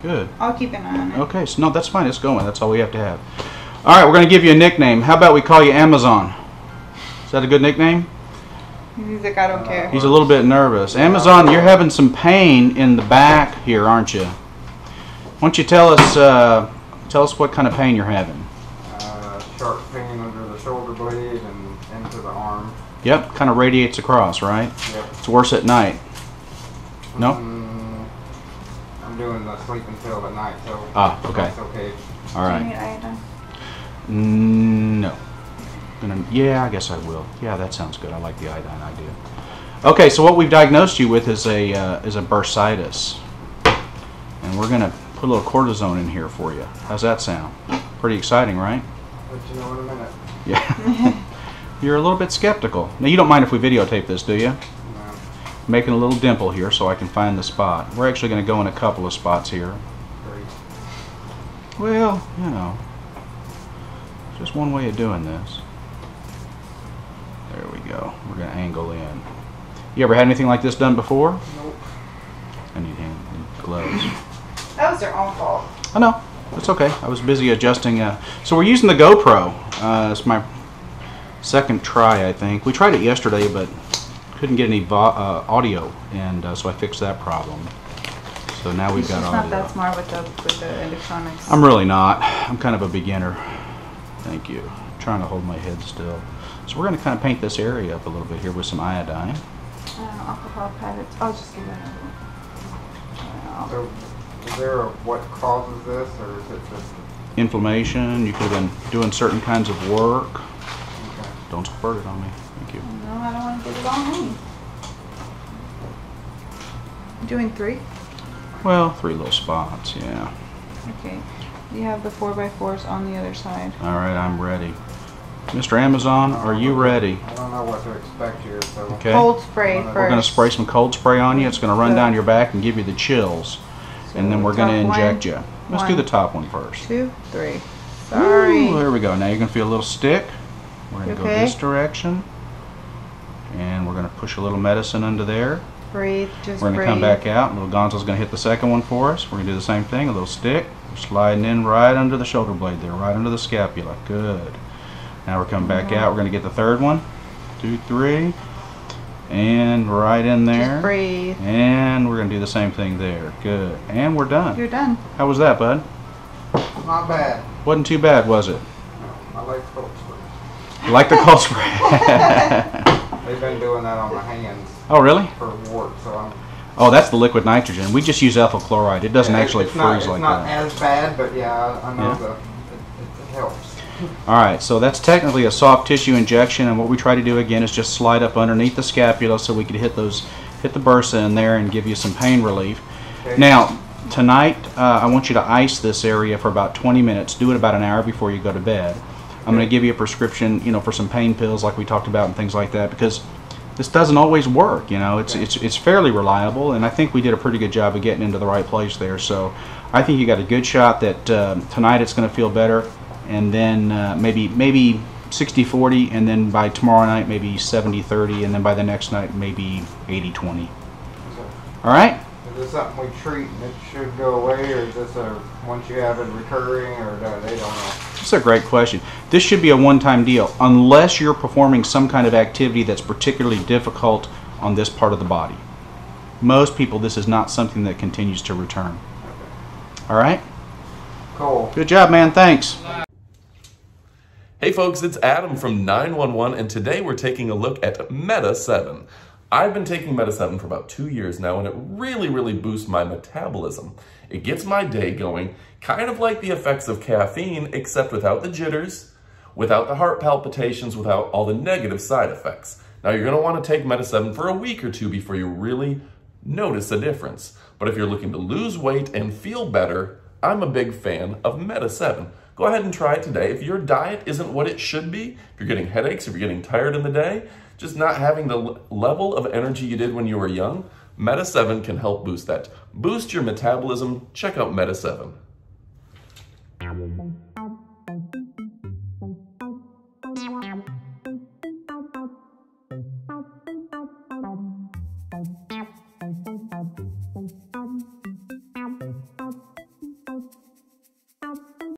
Good. I'll keep an eye on it. Okay, so no, that's fine. It's going. That's all we have to have. All right, we're going to give you a nickname. How about we call you Amazon? Is that a good nickname? He's like, I don't care. He's a little bit nervous. Amazon, you're having some pain in the back here, aren't you? Why don't you tell us, uh, tell us what kind of pain you're having? Yep, kind of radiates across, right? Yep. It's worse at night. No? Mm, I'm doing the sleeping pill at night, so Ah, okay. that's okay. All Do you need iodine? Mm, No. Gonna, yeah, I guess I will. Yeah, that sounds good. I like the iodine idea. Okay, so what we've diagnosed you with is a uh, is a bursitis, and we're gonna put a little cortisone in here for you. How's that sound? Pretty exciting, right? Let you know in a minute. Yeah. You're a little bit skeptical. Now you don't mind if we videotape this, do you? No. Making a little dimple here so I can find the spot. We're actually going to go in a couple of spots here. Great. Well, you know, just one way of doing this. There we go. We're going to angle in. You ever had anything like this done before? Nope. I need hand need gloves. That was your own fault. I know. It's okay. I was busy adjusting. Uh, so we're using the GoPro. Uh, it's my second try, I think. We tried it yesterday, but couldn't get any vo- uh, audio, and uh, so I fixed that problem. So now we've He's got just not audio. that smart with the with the electronics. I'm really not. I'm kind of a beginner. Thank you. trying to hold my head still. So we're going to kind of paint this area up a little bit here with some iodine. uh, alcohol pads. I'll just give it another one. Uh, So, is there a what causes this, or is it just Inflammation. You could have been doing certain kinds of work. Okay? Don't squirt it on me. Thank you. No, I don't want to get it on me. Doing three? Well, three little spots. Yeah. Okay. You have the four by fours on the other side. All right, I'm ready. Mr. Amazon, are you ready? I don't know what to expect here, so. Okay. Cold spray We're first. We're going to spray some cold spray on you. It's going to run down your back and give you the chills. And then we're going to inject one, you. Let's do the top one first. Two, three. Sorry. Ooh, there we go. Now you're going to feel a little stick. We're going to go this direction. And we're going to push a little medicine under there. Breathe. Just We're going to come back out. Little Gonzo's going to hit the second one for us. We're going to do the same thing. A little stick. We're sliding in right under the shoulder blade there, right under the scapula. Good. Now we're coming back out. We're going to get the third one. Two, three. And right in Just there. breathe. And we're going to do the same thing there. Good. And we're done. You're done. How was that, bud? Not bad. Wasn't too bad, was it? I like cold spray. You like the cold spray? They've been doing that on my hands oh, really? for work, so I'm. Oh, that's the liquid nitrogen. We just use ethyl chloride. It doesn't Yeah, actually it's freeze not, it's like not that. as bad, but yeah, I I know Yeah. the it, it helps. All right, so that's technically a soft tissue injection, and what we try to do again is just slide up underneath the scapula so we could hit those, hit the bursa in there and give you some pain relief. Okay. Now, tonight uh, I want you to ice this area for about 20 minutes. Do it about an hour before you go to bed. I'm going to give you a prescription, you know, for some pain pills like we talked about and things like that because this doesn't always work. You know, it's it's it's fairly reliable, and I think we did a pretty good job of getting into the right place there. So, I think you got a good shot that uh, tonight it's going to feel better, and then uh, maybe maybe 60-40, and then by tomorrow night maybe 70-30, and then by the next night maybe 80-20. All right. It, is this something we treat and it should go away, or is this a once you have it recurring, or no, they don't know? That's a great question. This should be a one-time deal, unless you're performing some kind of activity that's particularly difficult on this part of the body. Most people, this is not something that continues to return. All right. Cool. Good job, man. Thanks. Hey folks, it's Adam from 911 and today we're taking a look at Meta 7. I've been taking Meta 7 for about two years now and it really, really boosts my metabolism. It gets my day going, kind of like the effects of caffeine, except without the jitters, without the heart palpitations, without all the negative side effects. Now you're gonna wanna take Meta 7 for a week or two before you really notice a difference. But if you're looking to lose weight and feel better, I'm a big fan of Meta 7. Go ahead and try it today. If your diet isn't what it should be, if you're getting headaches, if you're getting tired in the day, just not having the level of energy you did when you were young, Meta 7 can help boost that. Boost your metabolism. Check out Meta 7.